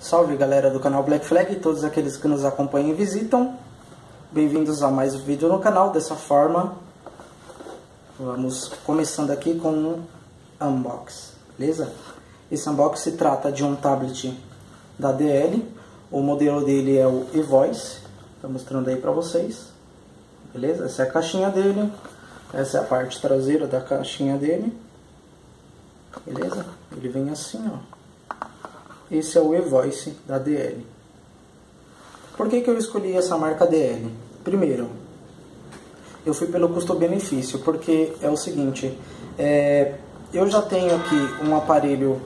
Salve galera do canal Black Flag e todos aqueles que nos acompanham e visitam. Bem-vindos a mais um vídeo no canal. Dessa forma, vamos começando aqui com um unbox, beleza? Esse unbox se trata de um tablet da DL. O modelo dele é o eVoice. Estou mostrando aí para vocês. Beleza? Essa é a caixinha dele. Essa é a parte traseira da caixinha dele. Beleza? Ele vem assim, ó. Esse é o eVoice da DL. Por que, que eu escolhi essa marca DL? Primeiro, eu fui pelo custo-benefício, porque é o seguinte, é, eu já tenho aqui um aparelho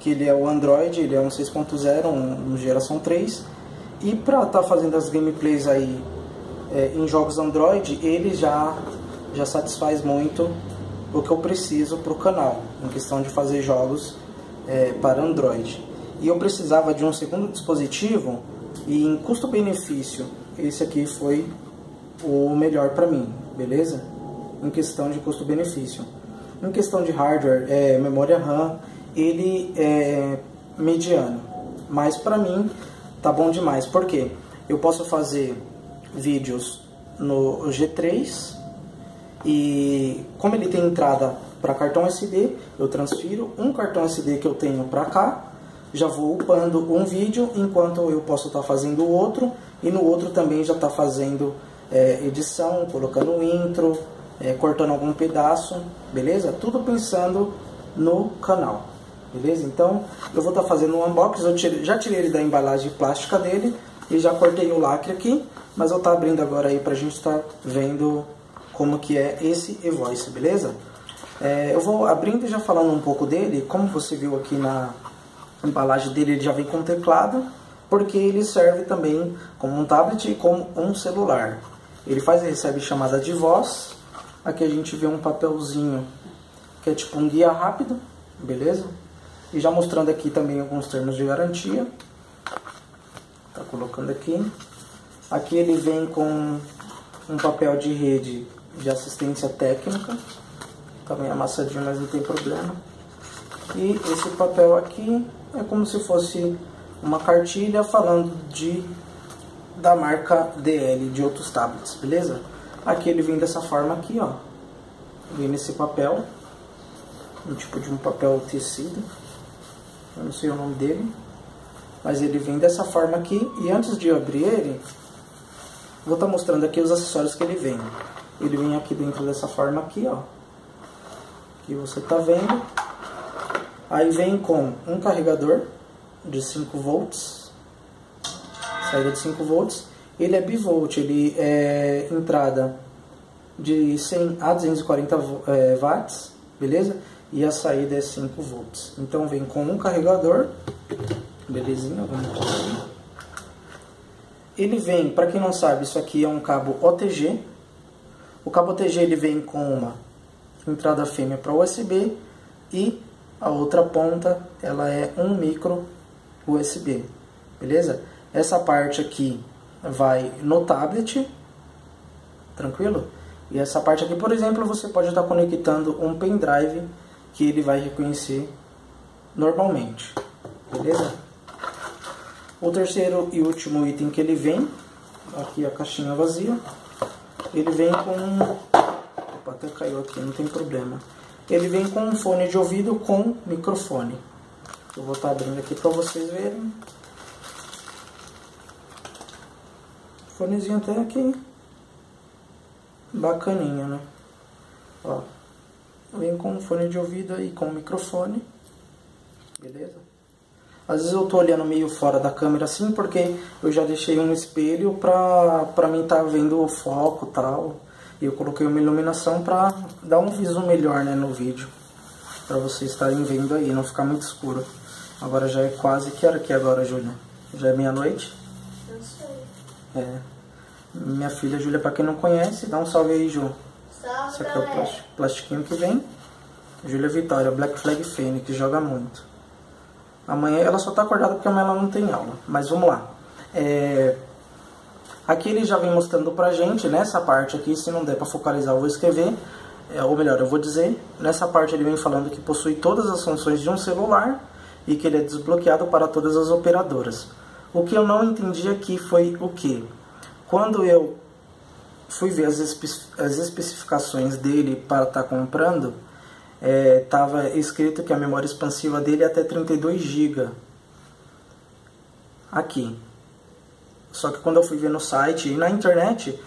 que ele é o Android, ele é um 6.0, um, um, geração 3, e para estar tá fazendo as gameplays aí é, em jogos Android, ele já, já satisfaz muito o que eu preciso para o canal, em questão de fazer jogos é, para Android e eu precisava de um segundo dispositivo e em custo-benefício esse aqui foi o melhor para mim, beleza? Em questão de custo-benefício. Em questão de hardware, é, memória RAM, ele é mediano, mas para mim tá bom demais. Por quê? Eu posso fazer vídeos no G3 e como ele tem entrada para cartão SD, eu transfiro um cartão SD que eu tenho para cá já vou upando um vídeo enquanto eu posso estar tá fazendo outro e no outro também já está fazendo é, edição, colocando intro, é, cortando algum pedaço, beleza? Tudo pensando no canal, beleza? Então eu vou estar tá fazendo um unboxing, eu já tirei ele da embalagem plástica dele e já cortei o lacre aqui, mas eu estou tá abrindo agora aí para a gente estar tá vendo como que é esse eVoice, beleza? É, eu vou abrindo e já falando um pouco dele, como você viu aqui na, a embalagem dele ele já vem com teclado, porque ele serve também como um tablet e como um celular. Ele faz e recebe chamada de voz. Aqui a gente vê um papelzinho que é tipo um guia rápido, beleza? E já mostrando aqui também alguns termos de garantia. Tá colocando aqui. Aqui ele vem com um papel de rede de assistência técnica. Também amassadinho, mas não tem problema. E esse papel aqui é como se fosse uma cartilha falando de da marca DL de outros tablets, beleza? Aqui ele vem dessa forma aqui, ó. Vem nesse papel, um tipo de um papel tecido. Eu não sei o nome dele, mas ele vem dessa forma aqui. E antes de abrir ele, vou estar tá mostrando aqui os acessórios que ele vem. Ele vem aqui dentro dessa forma aqui, ó. Que você tá vendo. Aí vem com um carregador de 5 volts, saída de 5 volts. Ele é bivolt, ele é entrada de 100 a 240 é, watts, beleza? E a saída é 5 volts. Então vem com um carregador, belezinha, vamos Ele vem, para quem não sabe, isso aqui é um cabo OTG. O cabo OTG ele vem com uma entrada fêmea para USB e a outra ponta ela é um micro USB, beleza? Essa parte aqui vai no tablet, tranquilo? E essa parte aqui, por exemplo, você pode estar conectando um pendrive que ele vai reconhecer normalmente, beleza? O terceiro e último item que ele vem, aqui a caixinha vazia, ele vem com... Opa, até caiu aqui, não tem problema ele vem com um fone de ouvido com microfone. Eu vou estar abrindo aqui para vocês verem. Fonezinho até aqui. Bacaninha, né? Ó. Vem com um fone de ouvido aí com microfone. Beleza? Às vezes eu tô olhando meio fora da câmera assim, porque eu já deixei um espelho pra, pra mim tá vendo o foco e tal. E eu coloquei uma iluminação para dar um viso melhor né, no vídeo. Para vocês estarem vendo aí, não ficar muito escuro. Agora já é quase... Que hora que é agora, Júlia? Já é meia-noite? Não sei. É. Minha filha Júlia, para quem não conhece, dá um salve aí, Ju. Salve, Esse aqui é o plastiquinho que vem. Júlia Vitória, Black Flag Fênix, joga muito. Amanhã ela só tá acordada porque amanhã ela não tem aula. Mas vamos lá. É... Aqui ele já vem mostrando pra gente, nessa parte aqui, se não der para focalizar eu vou escrever, é, ou melhor, eu vou dizer, nessa parte ele vem falando que possui todas as funções de um celular, e que ele é desbloqueado para todas as operadoras. O que eu não entendi aqui foi o que? Quando eu fui ver as, espe as especificações dele para estar tá comprando, estava é, escrito que a memória expansiva dele é até 32 GB. Aqui. Só que quando eu fui ver no site e na internet,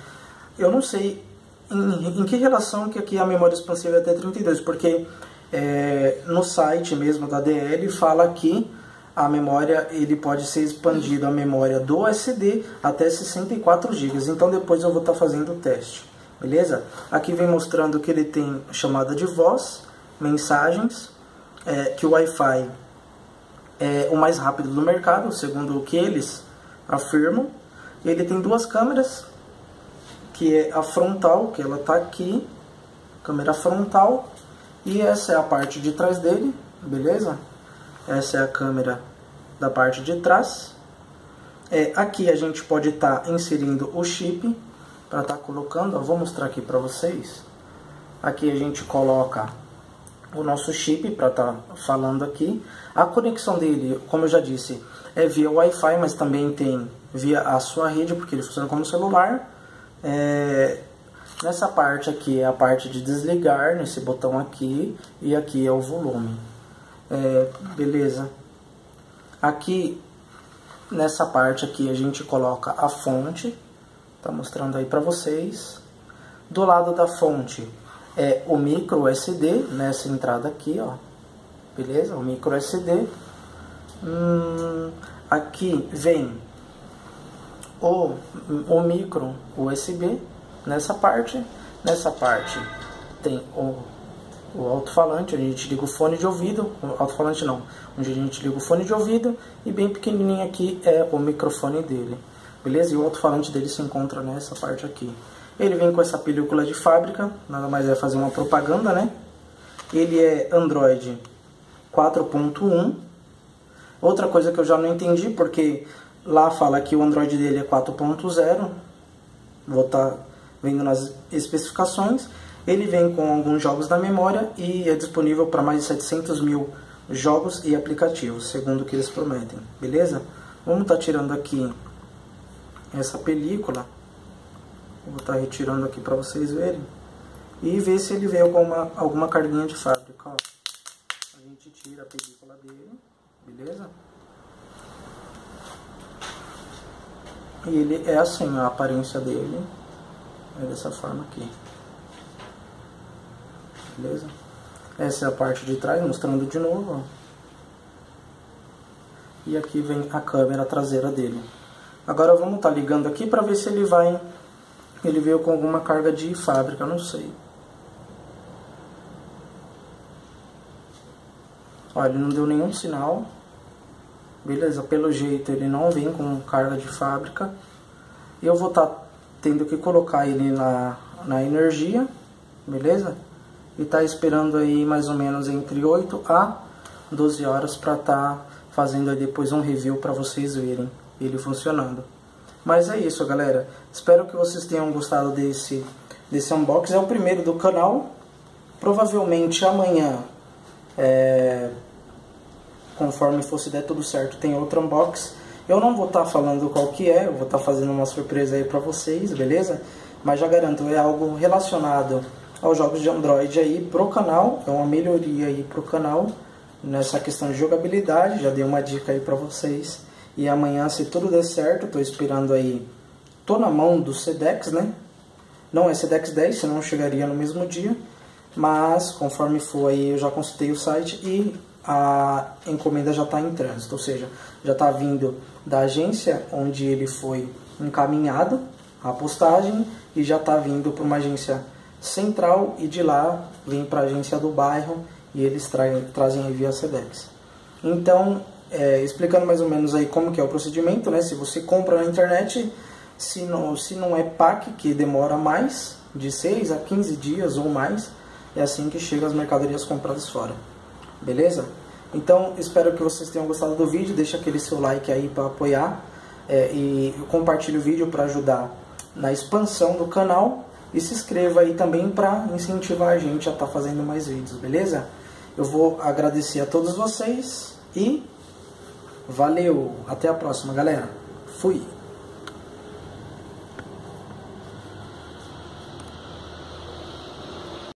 eu não sei em, em que relação que aqui a memória expansiva é até 32, porque é, no site mesmo da DL fala que a memória ele pode ser expandido a memória do SD até 64 GB. Então depois eu vou estar tá fazendo o teste, beleza? Aqui vem mostrando que ele tem chamada de voz, mensagens, é, que o Wi-Fi é o mais rápido do mercado, segundo o que eles afirmam. Ele tem duas câmeras, que é a frontal, que ela está aqui, câmera frontal, e essa é a parte de trás dele, beleza? Essa é a câmera da parte de trás. É, aqui a gente pode estar tá inserindo o chip para estar tá colocando, ó, vou mostrar aqui para vocês. Aqui a gente coloca o nosso chip para estar tá falando aqui. A conexão dele, como eu já disse, é via Wi-Fi, mas também tem via a sua rede, porque ele funciona como celular. É, nessa parte aqui é a parte de desligar, nesse botão aqui, e aqui é o volume. É, beleza. Aqui, nessa parte aqui, a gente coloca a fonte, tá mostrando aí para vocês. Do lado da fonte é o micro SD, nessa entrada aqui, ó. Beleza? O micro SD. Hum, aqui vem o, o micro USB nessa parte. Nessa parte tem o, o alto-falante, onde a gente liga o fone de ouvido. Alto-falante não, onde a gente liga o fone de ouvido. E bem pequenininho aqui é o microfone dele. Beleza? E o alto-falante dele se encontra nessa parte aqui. Ele vem com essa película de fábrica, nada mais é fazer uma propaganda, né? Ele é Android 4.1. Outra coisa que eu já não entendi, porque Lá fala que o Android dele é 4.0. Vou estar tá vendo nas especificações. Ele vem com alguns jogos na memória e é disponível para mais de 700 mil jogos e aplicativos, segundo o que eles prometem. Beleza? Vamos estar tá tirando aqui essa película. Vou estar tá retirando aqui para vocês verem. E ver se ele veio com alguma, alguma carguinha de fábrica. Ó. A gente tira a película dele. Beleza? E ele é assim, a aparência dele é dessa forma aqui. Beleza? Essa é a parte de trás, mostrando de novo. E aqui vem a câmera traseira dele. Agora vamos estar tá ligando aqui para ver se ele vai... Ele veio com alguma carga de fábrica, não sei. Olha, ele não deu nenhum sinal. Beleza, pelo jeito ele não vem com carga de fábrica. Eu vou estar tá tendo que colocar ele na, na energia, beleza? E tá esperando aí mais ou menos entre 8 a 12 horas para estar tá fazendo depois um review para vocês verem ele funcionando. Mas é isso, galera. Espero que vocês tenham gostado desse, desse unboxing. É o primeiro do canal. Provavelmente amanhã é, conforme fosse der tudo certo, tem outro unbox. Eu não vou estar tá falando qual que é, eu vou estar tá fazendo uma surpresa aí pra vocês, beleza? Mas já garanto, é algo relacionado aos jogos de Android aí pro canal, é uma melhoria aí pro canal nessa questão de jogabilidade, já dei uma dica aí pra vocês. E amanhã, se tudo der certo, tô esperando aí, tô na mão do Sedex, né? Não é Sedex 10, senão chegaria no mesmo dia. Mas, conforme for aí, eu já consultei o site e a encomenda já está em trânsito, ou seja, já está vindo da agência onde ele foi encaminhado a postagem e já está vindo para uma agência central e de lá vem para a agência do bairro e eles traem, trazem via Sedex. Então, é, explicando mais ou menos aí como que é o procedimento, né? Se você compra na internet, se não, se não é PAC, que demora mais, de 6 a 15 dias ou mais, é assim que chegam as mercadorias compradas fora beleza? Então, espero que vocês tenham gostado do vídeo, deixa aquele seu like aí para apoiar é, e compartilhe o vídeo para ajudar na expansão do canal e se inscreva aí também para incentivar a gente a estar tá fazendo mais vídeos, beleza? Eu vou agradecer a todos vocês e Valeu, até a próxima, galera. Fui.